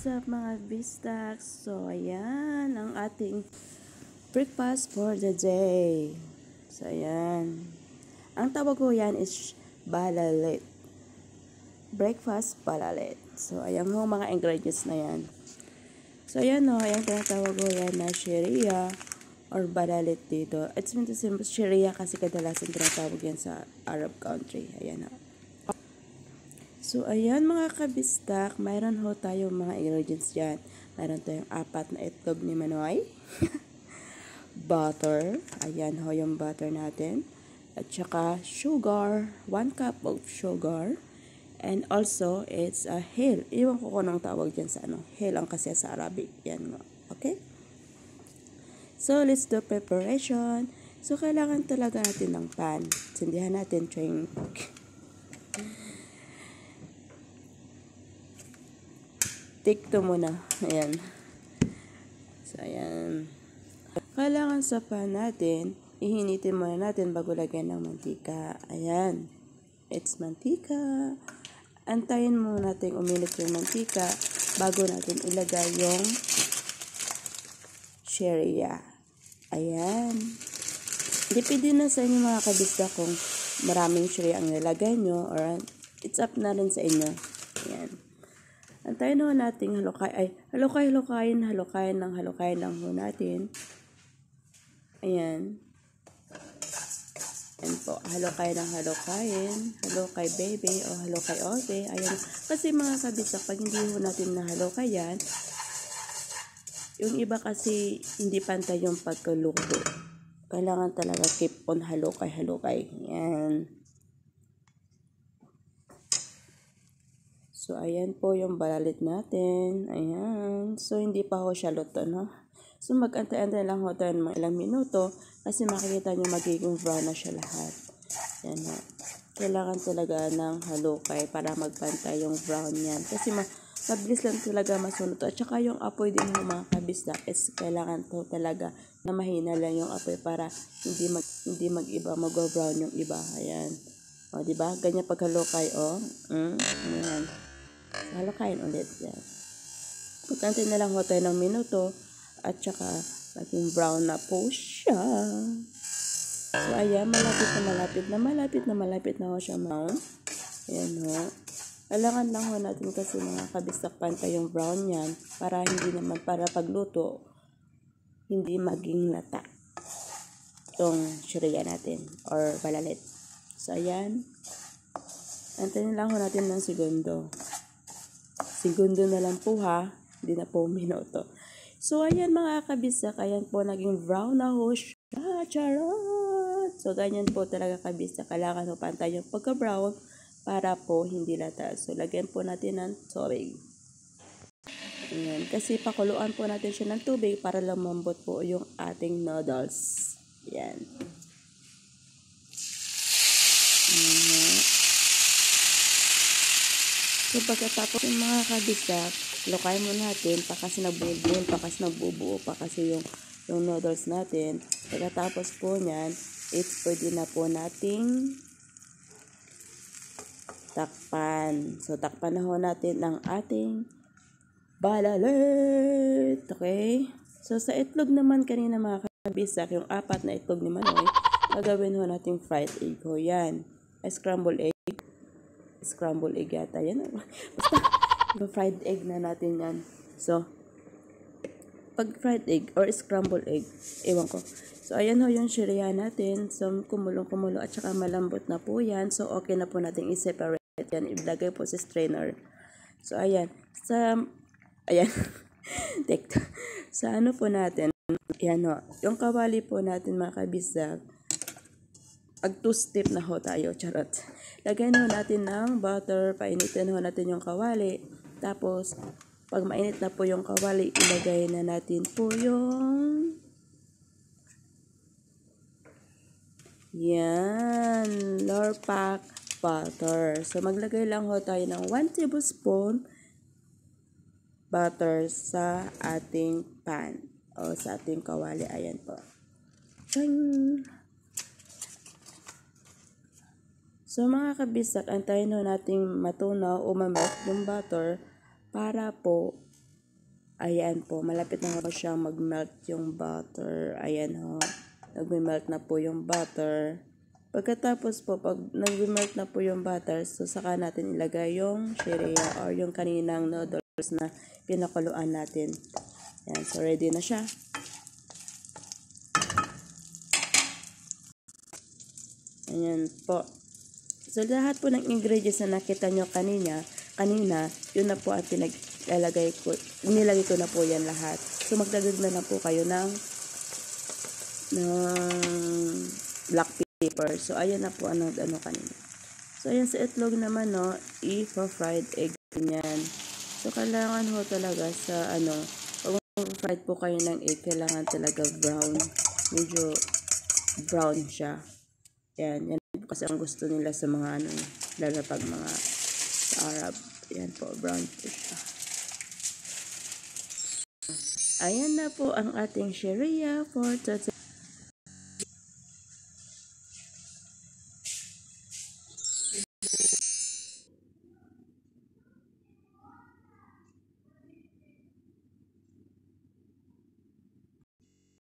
What's up mga Bistax? So, ayan ang ating breakfast for the day. So, ayan. Ang tawag ko yan is balalit. Breakfast balalit. So, ayan ho mga ingredients na yan. So, ayan o. Ayan tinatawag ko yan na sharia or balalit dito. It's meant to say sharia kasi kadalasan tinatawag yan sa Arab country. Ayan o. So, ayan mga kabistak, mayroon ho tayong mga ingredients dyan. Mayroon tayong apat na itlog ni Manoy. butter. Ayan ho yung butter natin. At saka sugar. One cup of sugar. And also, it's a hill. Iwan ko kung anong tawag dyan sa ano. Hill ang kasi sa Arabic. Yan. Okay? So, let's do preparation. So, kailangan talaga natin ng pan. Sindihan natin trying take to muna. Ayan. So, ayan. Kailangan sa pan natin, ihinitin muna natin bago lagyan ng mantika. Ayan. It's mantika. Antayin muna natin uminit yung mantika bago natin ilagay yung sharia. Ayan. Depende na sa inyo mga kabisda kung maraming sharia ang nilagay nyo or it's up na rin sa inyo. Ayan. Antayin ho natin halukay, ay halukay, halukayin, halukayin ng halukayin lang ho natin. Ayan. Ayan po, halukay ng halukayin, halukay baby o halukay ote. Ayan. Kasi mga kabisak, pag hindi ho natin nahalukay yan, yung iba kasi hindi pantay yung pagkaluto. Kailangan talaga keep on halukay, halukay. So, ayan po yung balalit natin. Ayan. So, hindi pa ho siya luto, no? So, mag-antay-antay lang ho tayo mga ilang minuto kasi makikita nyo magiging brown na siya lahat. Ayan ho. Kailangan talaga ng halukay para magpantay yung brown yan. Kasi ma mabilis lang talaga masunod. At saka yung apoy din ng mga kabisda is kailangan to talaga na mahina lang yung apoy para hindi mag hindi mag-iba, mag-brown yung iba. Ayan. O, di ba? Ganyan paghalukay, o. Mm, ayan. Halakayin ulit yan. Pagkantay na lang ho tayo ng minuto at saka maging brown na po siya. So, ayan, malapit na malapit na malapit na malapit na ho siya brown. Ayan ho. Kailangan lang ho natin kasi mga kabistak pantay yung brown yan para hindi naman, para pagluto, hindi maging lata itong syurya natin or balalit. So, ayan. Antayin lang ho natin ng segundo. Segundo na lang po ha. Hindi na po minuto. So, ayan mga kabisak. Ayan po, naging brown na ho siya. Charot! So, ganyan po talaga kabisak. Kailangan ho pantay yung pagka-brown para po hindi lata. So, lagyan po natin ng tubig. Ayan. Kasi pakuluan po natin siya ng tubig para lumambot po yung ating noodles. Ayan. Ayan. So, pagkatapos yung mga kabisak, lokay mo natin, pa kasi nagbubul, pa kasi nagbubuo, pa yung, yung noodles natin. Pagkatapos po niyan, it's pwede na po nating takpan. So, takpan na natin ang ating balalit. Okay? So, sa itlog naman kanina mga kabisak, yung apat na itlog ni Manoy, gagawin ho natin fried egg ho. Yan. Scramble egg scramble egg yata. Yan. Basta, fried egg na natin yan. So, pag fried egg or scramble egg, ewan ko. So, ayan ho yung shirya natin. So, kumulong-kumulo at saka malambot na po yan. So, okay na po natin i-separate yan. Ilagay po sa strainer. So, ayan. Sa, ayan. Take Sa ano po natin, ayan ho. Yung kawali po natin mga kabisag, ag two step na ho tayo. Charot. Lagyan ho natin ng butter, painitin ho natin yung kawali. Tapos, pag mainit na po yung kawali, ilagay na natin po yung yan, lor pack butter. So, maglagay lang ho tayo ng 1 tablespoon butter sa ating pan o sa ating kawali. Ayan po. Ching! So mga kabisak, antayin ho nating matunaw o mamelt yung butter para po Ayan po, malapit na po siyang mag-melt yung butter. Ayan ho, nag-melt na po yung butter. Pagkatapos po, pag nag-melt na po yung butter, so saka natin ilagay yung shirya or yung kaninang noodles na pinakuluan natin. Ayan, so ready na siya. Ayan po. So, lahat po ng ingredients na nakita nyo kanina, kanina, yun na po ang pinaglalagay ko, nilagay ko na po yan lahat. So, magdagdag na lang po kayo ng, ng black pepper. So, ayan na po ang ano kanina. So, ayan sa itlog naman, no, i-fried egg yan. So, kailangan ho talaga sa, ano, pag fried po kayo ng egg, kailangan talaga brown. Medyo brown siya. Yan, yan kasi ang gusto nila sa mga ano, lalo pag mga sa Arab. Yan po, brown po siya. Ayan na po ang ating sharia for today.